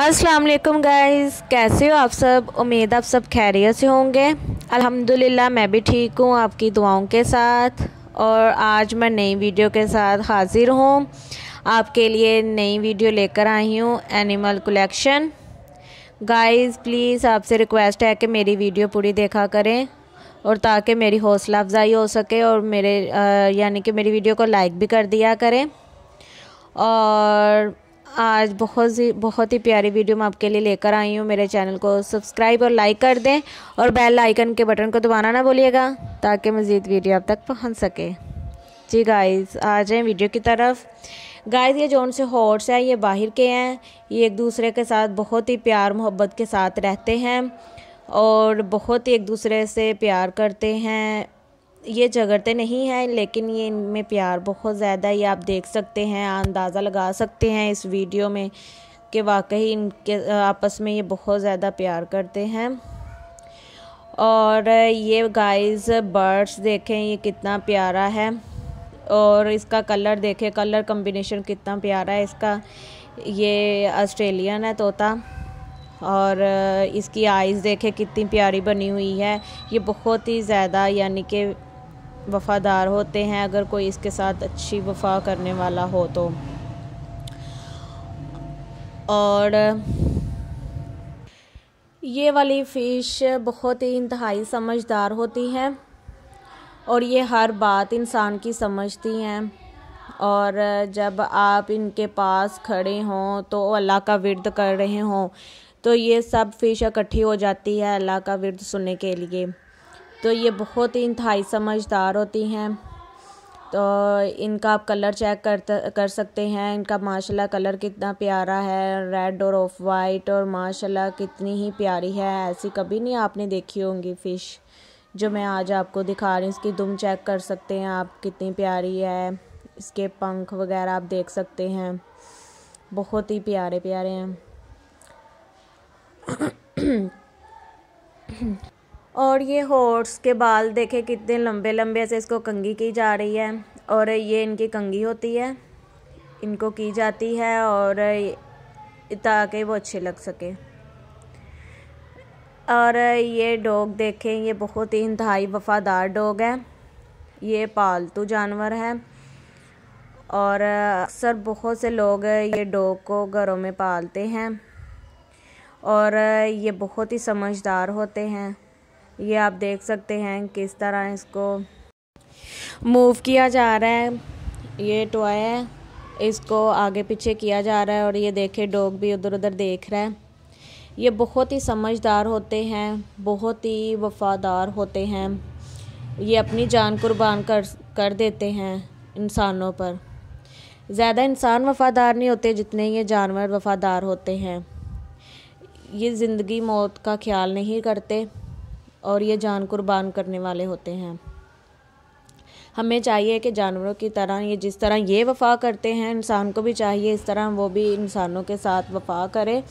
अस्सलाम वालेकुम गाइस, कैसे हो आप सब? उम्मीद आप सब खैरियत से होंगे। अल्हम्दुलिल्लाह, मैं भी ठीक हूँ, आपकी दुआओं के साथ। और आज मैं नई वीडियो के साथ हाज़िर हूँ। आपके लिए नई वीडियो लेकर आई हूँ एनिमल कलेक्शन गाइस, प्लीज़ आपसे रिक्वेस्ट है कि मेरी वीडियो पूरी देखा करें और ताकि मेरी हौसला अफजाई हो सके और मेरे यानी कि मेरी वीडियो को लाइक भी कर दिया करें। और आज बहुत ही बहुत ही प्यारी वीडियो मैं आपके लिए लेकर आई हूँ। मेरे चैनल को सब्सक्राइब और लाइक कर दें और बेल आइकन के बटन को दबाना ना भूलिएगा ताकि मज़ीद वीडियो आप तक पहुँच सके। जी गाइस आ जाएँ वीडियो की तरफ़। गाइस ये जो उनसे हॉर्स है, ये बाहर के हैं। ये एक दूसरे के साथ बहुत ही प्यार, मोहब्बत के साथ रहते हैं और बहुत ही एक दूसरे से प्यार करते हैं। ये झगड़ते नहीं हैं, लेकिन ये इनमें प्यार बहुत ज़्यादा ये आप देख सकते हैं, अंदाज़ा लगा सकते हैं इस वीडियो में कि वाकई इनके आपस में ये बहुत ज़्यादा प्यार करते हैं। और ये गाइस बर्ड्स देखें, ये कितना प्यारा है। और इसका कलर देखें कलर कम्बिनेशन कितना प्यारा है इसका। ये ऑस्ट्रेलियन है तोता। और इसकी आइज़ देखें, कितनी प्यारी बनी हुई है। ये बहुत ही ज़्यादा यानी कि वफ़ादार होते हैं, अगर कोई इसके साथ अच्छी वफा करने वाला हो तो। और ये वाली फ़िश बहुत ही इंतहाई समझदार होती हैं और ये हर बात इंसान की समझती हैं। और जब आप इनके पास खड़े हों तो अल्लाह का विरद कर रहे हों तो ये सब फ़िश इकट्ठी हो जाती है अल्लाह का विरद सुनने के लिए। तो ये बहुत ही इंतहाई समझदार होती हैं। तो इनका आप कलर चेक कर कर सकते हैं। इनका माशाल्लाह कलर कितना प्यारा है। रेड और ऑफ़ वाइट और माशाल्लाह कितनी ही प्यारी है। ऐसी कभी नहीं आपने देखी होंगी फ़िश जो मैं आज आपको दिखा रही हूँ। इसकी दुम चेक कर सकते हैं आप कितनी प्यारी है। इसके पंख वगैरह आप देख सकते हैं। बहुत ही प्यारे प्यारे हैं। और ये हॉर्स के बाल देखे कितने लंबे लंबे से इसको कंगी की जा रही है और ये इनकी कंगी होती है, इनको की जाती है और ताकि वो अच्छे लग सके। और ये डॉग देखें, ये बहुत ही इंतहाई वफ़ादार डॉग है। ये पालतू जानवर है और अक्सर बहुत से लोग ये डॉग को घरों में पालते हैं और ये बहुत ही समझदार होते हैं। ये आप देख सकते हैं किस तरह इसको मूव किया जा रहा है। ये टॉय है। इसको आगे पीछे किया जा रहा है और ये देखे डॉग भी उधर उधर देख रहा है। ये बहुत ही समझदार होते हैं, बहुत ही वफादार होते हैं। ये अपनी जान कुर्बान कर कर देते हैं इंसानों पर। ज़्यादा इंसान वफ़ादार नहीं होते जितने ये जानवर वफ़ादार होते हैं। ये ज़िंदगी मौत का ख्याल नहीं करते। और ये जान कुर्बान करने वाले होते हैं। हमें चाहिए कि जानवरों की तरह ये जिस तरह ये वफा करते हैं, इंसान को भी चाहिए इस तरह वो भी इंसानों के साथ वफा करे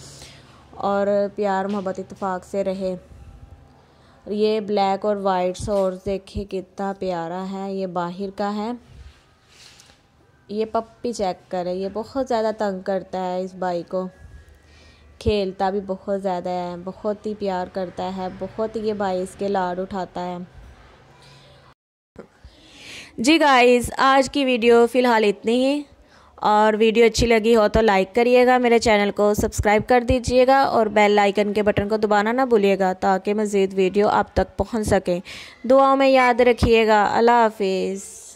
और प्यार, मोहब्बत इतफाक़ से रहे। ये ब्लैक और वाइट सोर्स देखिए कितना प्यारा है, ये बाहर का है। ये पप्पी चेक करे, ये बहुत ज़्यादा तंग करता है इस बाई को। खेलता भी बहुत ज़्यादा है, बहुत ही प्यार करता है, बहुत ही ये भाई इसके लाड उठाता है। जी गाइस आज की वीडियो फ़िलहाल इतनी ही। और वीडियो अच्छी लगी हो तो लाइक करिएगा, मेरे चैनल को सब्सक्राइब कर दीजिएगा और बेल आइकन के बटन को दबाना ना भूलिएगा ताकि मज़ीद वीडियो आप तक पहुँच सके। दुआओं में याद रखिएगा, अल्लाह हाफिज़।